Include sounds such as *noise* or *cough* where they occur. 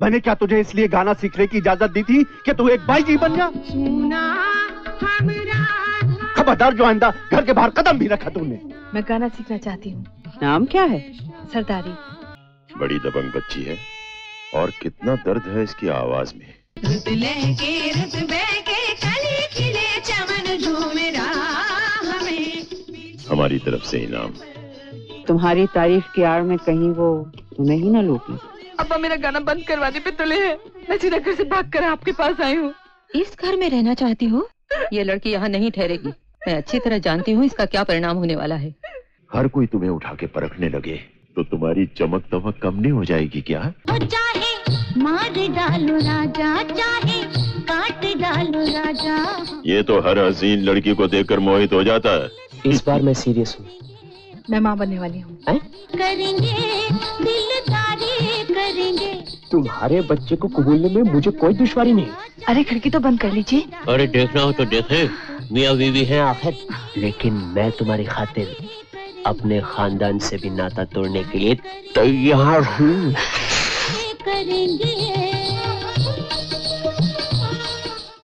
मैंने क्या तुझे इसलिए गाना सीखने की इजाज़त दी थी कि तू एक बाई जी? बन जा खबरदार जो आंदा घर के बाहर कदम भी रखा तूने। मैं गाना सीखना चाहती हूँ। नाम क्या है? सरदारी। बड़ी दबंग बच्ची है और कितना दर्द है इसकी आवाज़ में। हमारी तरफ़ से इनाम। तुम्हारी तारीफ़ की आड़ में कहीं वो तुम्हें ही ना लूट। अब्बा मेरा गाना बंद करवाने पे तुले हैं मैं सीधा घर से भाग कर आपके पास आई हूँ। इस घर में रहना चाहती हो? *laughs* ये लड़की यहाँ नहीं ठहरेगी। मैं अच्छी तरह जानती हूँ इसका क्या परिणाम होने वाला है। हर कोई तुम्हें उठा के परखने लगे तो तुम्हारी चमक दमक कम नहीं हो जाएगी क्या? चाहे मार डालो राजा चाहे काट डालो राजा। ये तो हर हसीन लड़की को देखकर मोहित हो जाता है। इस बार मैं सीरियस हूँ। मैं माँ बनने वाली हूँ? करेंगे तुम्हारे बच्चे को कबूलने में मुझे कोई दुश्वारी नहीं। अरे खिड़की तो बंद कर लीजिए। अरे देखना हो तो देखे मियाँ बीवी है आखिर। लेकिन मैं तुम्हारी खातिर अपने खानदान से भी नाता तोड़ने के लिए तैयार हूँ। करेंगे।